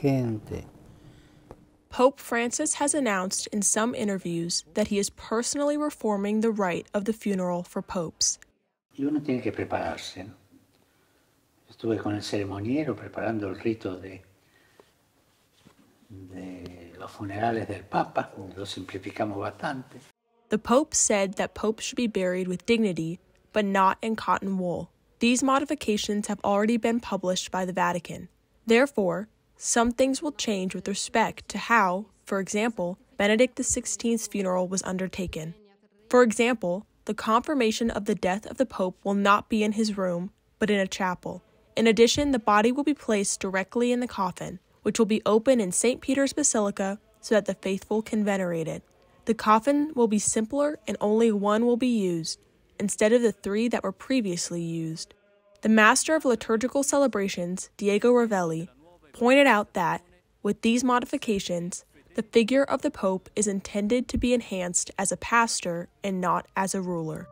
gente. Pope Francis has announced in some interviews that he is personally reforming the rite of the funeral for popes. Y uno tiene que prepararse. ¿no? Estuve con el ceremoniero preparando el rito de, de los funerales del Papa, lo simplificamos bastante. The Pope said that popes should be buried with dignity, but not in cotton wool. These modifications have already been published by the Vatican. Therefore, some things will change with respect to how, for example, Benedict XVI's funeral was undertaken. For example, the confirmation of the death of the Pope will not be in his room, but in a chapel. In addition, the body will be placed directly in the coffin, which will be open in St. Peter's Basilica so that the faithful can venerate it. The coffin will be simpler and only one will be used, instead of the three that were previously used. The master of liturgical celebrations, Diego Ravelli, pointed out that, with these modifications, the figure of the Pope is intended to be enhanced as a pastor and not as a ruler.